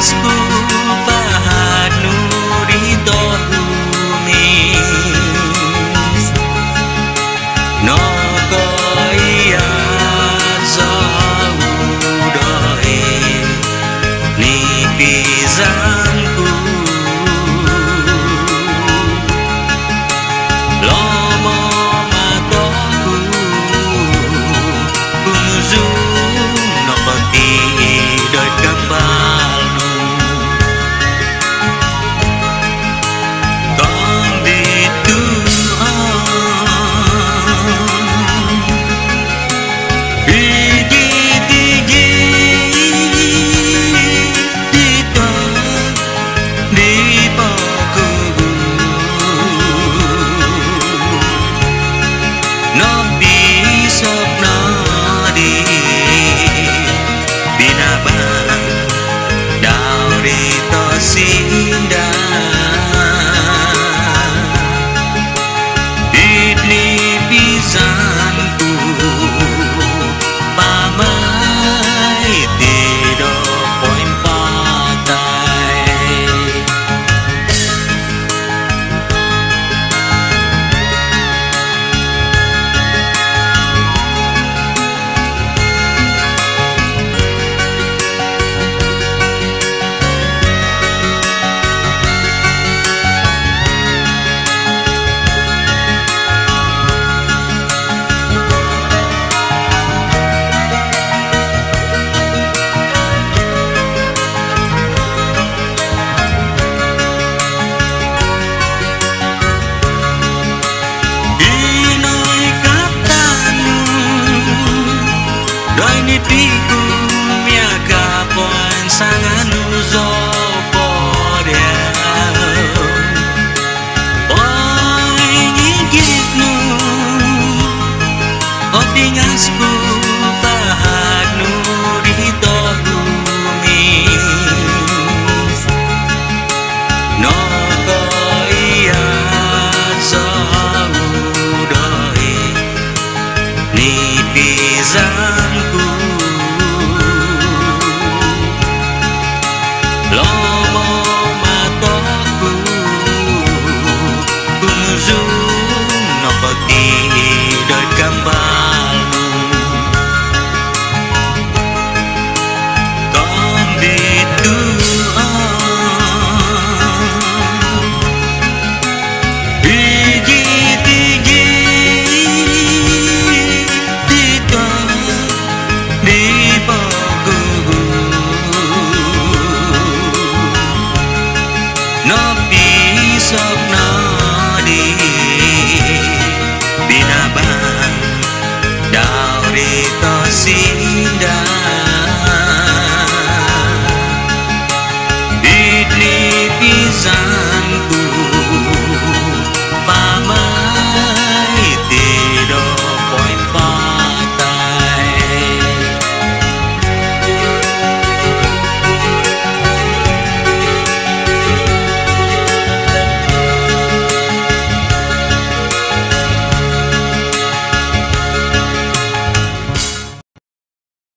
Krisku panuri tohumi No koia zaudoi ni pizanku Lomo matoku kunzu As coisas.